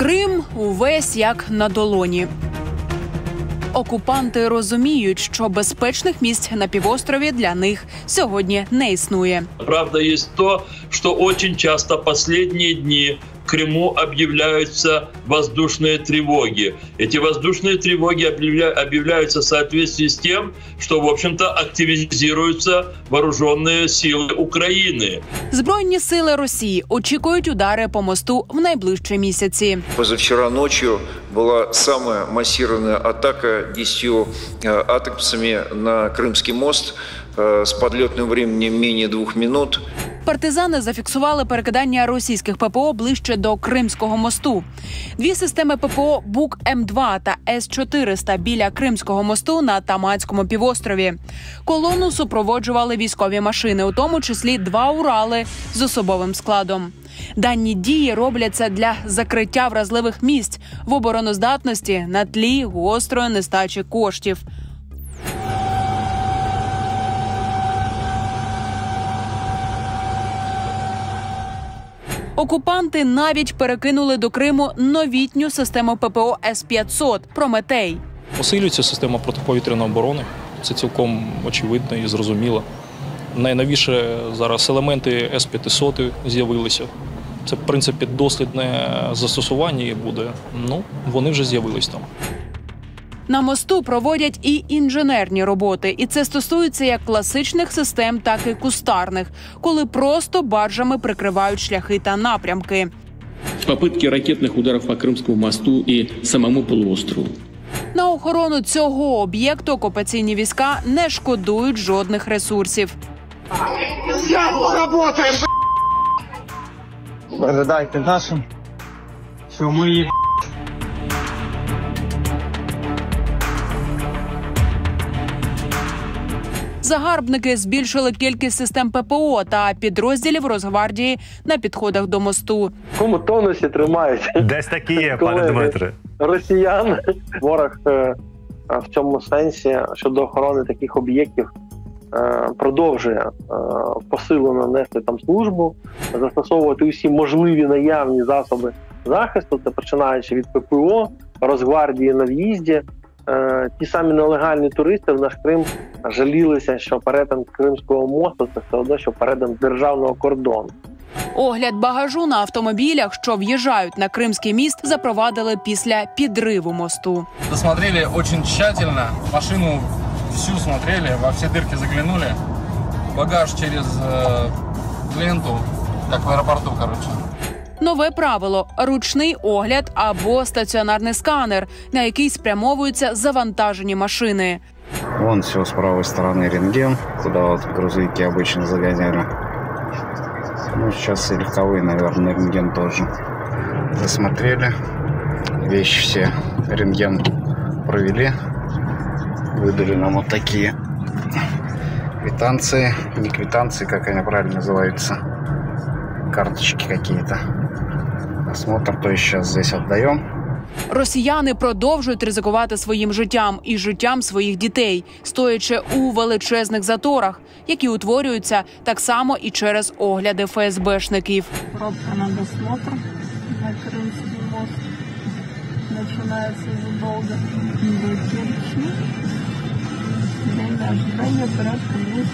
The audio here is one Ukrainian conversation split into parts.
Крим увесь як на долоні. Окупанти розуміють, що безпечних місць на півострові для них сьогодні не існує. Правда, є то, що дуже часто останні дни в Крыму объявляются воздушные тревоги. Эти воздушные тревоги объявля- объявляются в соответствии с тем, что, в общем-то, активизируются вооруженные силы Украины. Збройні сили Росії очікують удари по мосту в найближчі місяці. Позавчера ночью была самая массированная атака 10 э, атаксами на Крымский мост э, с подлетным временем менее двух минут. Партизани зафіксували перекидання російських ППО ближче до Кримського мосту. Дві системи ППО Бук М2 та С-400 біля Кримського мосту на Таманському півострові. Колону супроводжували військові машини, у тому числі два Урали з особовим складом. Дані дії робляться для закриття вразливих місць в обороноздатності на тлі гострої нестачі коштів. Окупанти навіть перекинули до Криму новітню систему ППО С-500 Прометей. Посилюється система протиповітряної оборони. Це цілком очевидно і зрозуміло. Найновіше зараз елементи С-500 з'явилися. Це, в принципі, дослідне застосування і буде. Ну, вони вже з'явились там. На мосту проводять і інженерні роботи, і це стосується як класичних систем, так і кустарних, коли просто баржами прикривають шляхи та напрямки. попытки ракетных ударов по Крымскому мосту и самому полуострову. На охорону цього об'єкту окупаційні війська не шкодують жодних ресурсів. Передайте нашим, що ми Загарбники збільшили кількість систем ППО та підрозділів Росгвардії на підходах до мосту. В якому тонусі тримають Десь такі є, пане. Дмитре. росіян. Ворог е, в цьому сенсі щодо охорони таких об'єктів е, продовжує е, посилено нести там службу, застосовувати усі можливі наявні засоби захисту, це починаючи від ППО, Росгвардії на в'їзді. Е, Ті самі нелегальні туристи в наш Крим жалілися, що перетин Кримського мосту це все одно, що перетин державного кордону. Огляд багажу на автомобілях, що в'їжджають на Кримський міст, запровадили після підриву мосту. Досмотрели очень тщательно. Машину всю смотрели, во все дырки заглянули. Багаж через э, ленту, как в аэропорту, короче. Нове правило ручний огляд або стаціонарний сканер, на який спрямовуються завантажені машини. Вон все с правой стороны рентген, куда вот грузовики обычно загоняли. Ну, сейчас и легковые, наверное, рентген тоже. Досмотрели. Вещи все рентген провели. Выдали нам вот такие квитанции. Не квитанции, как они правильно называются. Карточки какие-то. Осмотр, то есть сейчас здесь отдаем. Росіяни продовжують ризикувати своїм життям і життям своїх дітей, стоячи у величезних заторах, які утворюються так само і через огляди ФСБшників. Пробка на досмотр на Крымский мост. Начинается задолго до Керчи. Время ожидания порядка двух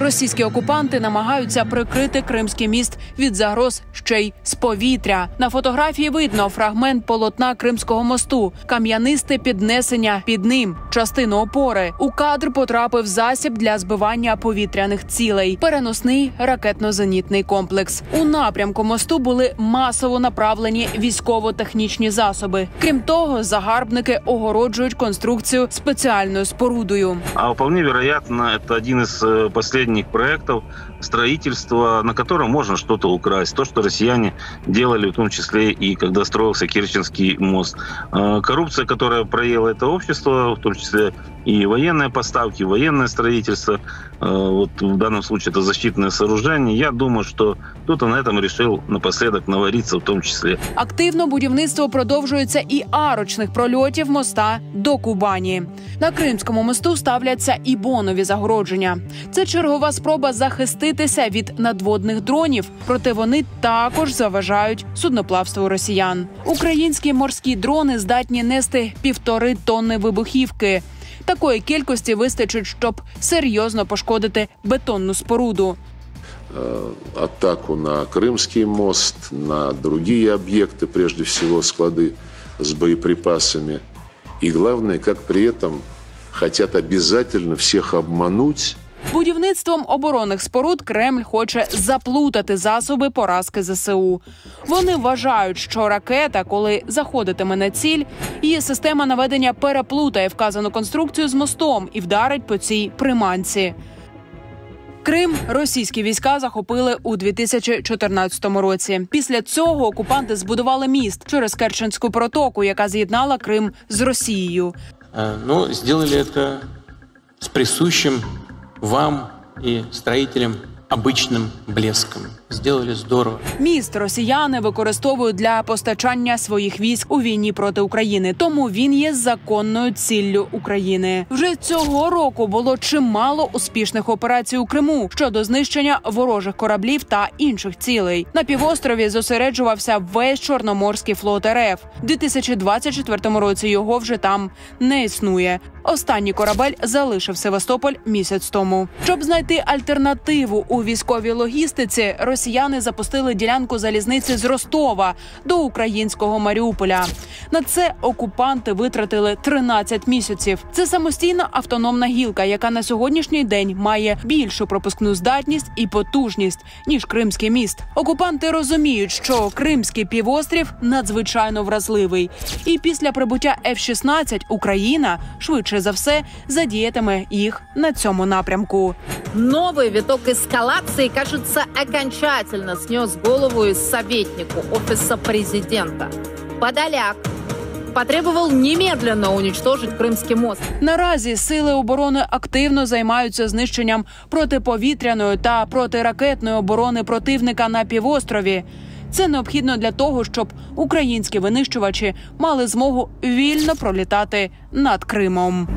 Російські окупанти намагаються прикрити Кримський міст від загроз ще й з повітря. На фотографії видно фрагмент полотна Кримського мосту, кам'янисте піднесення під ним, частину опори. У кадр потрапив засіб для збивання повітряних цілей, переносний ракетно-зенітний комплекс. У напрямку мосту були масово направлені військово-технічні засоби. Крім того, загарбники огороджують конструкцію спеціальною спорудою. А вполне вероятно, это один из э, последних проектов строительства, на котором можно что-то украсть. То, что россияне делали, в том числе и когда строился Керченский мост. Э, Коррупция, которая проела это общество, в том числе и военные поставки, военное строительство, э, вот в данном случае это защитное сооружение, я думаю, что кто-то на этом решил напоследок навариться в том числе. Активно будівництво продовжується і арочних прольотів моста до Кубані. На Кримському мосту ставляться і бонові загородження. Це чергове чергова спроба захиститися від надводних дронів, проте вони також заважають судноплавству росіян. Українські морські дрони здатні нести півтори тонни вибухівки. Такої кількості вистачить, щоб серйозно пошкодити бетонну споруду. Э, атаку на Крымский мост, на другие объекты, прежде всего склады с боеприпасами. И главное, как при этом хотят обязательно всех обмануть. Будівництвом оборонних споруд Кремль хоче заплутати засоби поразки ЗСУ. Вони вважають, що ракета, коли заходитиме на ціль, її система наведення переплутає вказану конструкцію з мостом і вдарить по цій приманці. Крим російські війська захопили у 2014 році. Після цього окупанти збудували міст через Керченську протоку, яка з'єднала Крим з Росією. Э, Но сделали это с присущим вам и строителям обычным блеском. Сделали здорово. Міст росіяни використовують для постачання своїх військ у війні проти України, тому він є законною ціллю України. Вже цього року було чимало успішних операцій у Криму щодо знищення ворожих кораблів та інших цілей. На півострові зосереджувався весь чорноморський флот РФ. У 2024 році його вже там не існує. Останній корабель залишив Севастополь місяць тому. Щоб знайти альтернативу у військовій логістиці, росіяни запустили ділянку залізниці з Ростова до українського Маріуполя. На це окупанти витратили 13 місяців. Це самостійна автономна гілка, яка на сьогоднішній день має більшу пропускну здатність і потужність ніж Кримський міст. Окупанти розуміють, що Кримський півострів надзвичайно вразливий, і після прибуття F-16 Україна швидше за все задіятиме їх на цьому напрямку. Новый виток эскалации, кажется, окончательно снес голову из советнику Офиса президента. Подоляк потребовал немедленно уничтожить Крымский мост. Наразі сили оборони активно займаються знищенням протиповітряної та протиракетної оборони противника на півострові. Це необхідно для того, щоб українські винищувачі мали змогу вільно пролітати над Кримом.